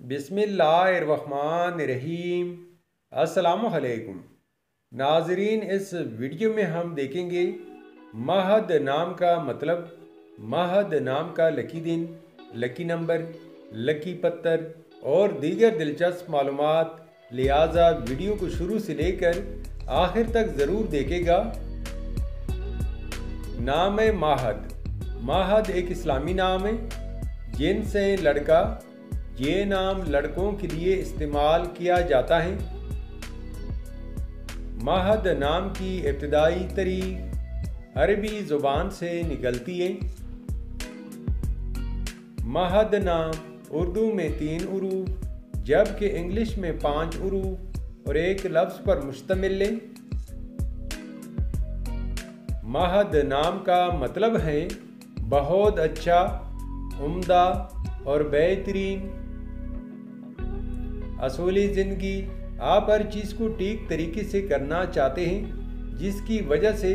बिसमीम असलकुम नाजरीन, इस वीडियो में हम देखेंगे महद नाम का मतलब महद नाम का लकी दिन, लकी नंबर, लकी पत्थर और दीगर दिलचस्प मालूम लिहाजा वीडियो को शुरू से लेकर आखिर तक ज़रूर देखेगा। नाम है माहद। माहद एक इस्लामी नाम है, जिनसे लड़का ये नाम लड़कों के लिए इस्तेमाल किया जाता है। महद नाम की इब्तदाई तरीक अरबी ज़ुबान से निकलती है। महद नाम उर्दू में तीन उरूफ जबकि इंग्लिश में पाँच उरूफ और एक लफ्ज़ पर मुश्तमिल है। महद नाम का मतलब है, बहुत अच्छा उम्दा और बेहतरीन। असूली ज़िंदगी, आप हर चीज़ को ठीक तरीके से करना चाहते हैं, जिसकी वजह से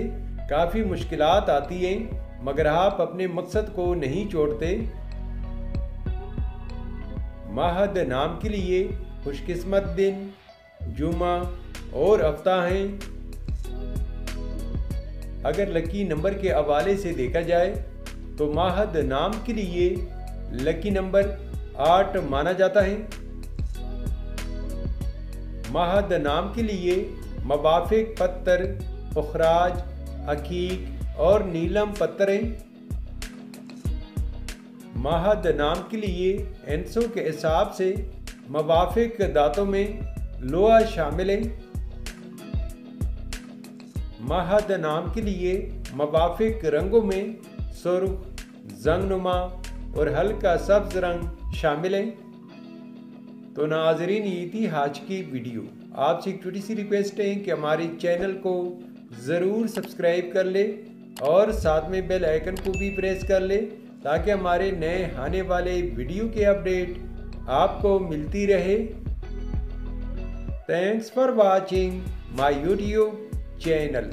काफ़ी मुश्किल आती हैं, मगर आप अपने मकसद को नहीं छोड़ते। महद नाम के लिए खुशकिस्मत दिन जुमा और हफ़्ता हैं। अगर लकी नंबर के हवाले से देखा जाए तो माहद नाम के लिए लकी नंबर आठ माना जाता है। महद नाम के लिए मवाफिक पत्थर पुखराज अकीक और नीलम पत्थरें। महद नाम के लिए एंसों के हिसाब से मवाफिक दांतों में लोहा शामिल है। महद नाम के लिए मवाफिक रंगों में सुर्ख, जंगनुमा और हल्का सब्ज रंग शामिल है। तो नाजरीन, ये थी आज की वीडियो। आपसे एक छोटी सी रिक्वेस्ट है कि हमारे चैनल को ज़रूर सब्सक्राइब कर ले और साथ में बेल आइकन को भी प्रेस कर ले ताकि हमारे नए आने वाले वीडियो के अपडेट आपको मिलती रहे। Thanks for watching my YouTube channel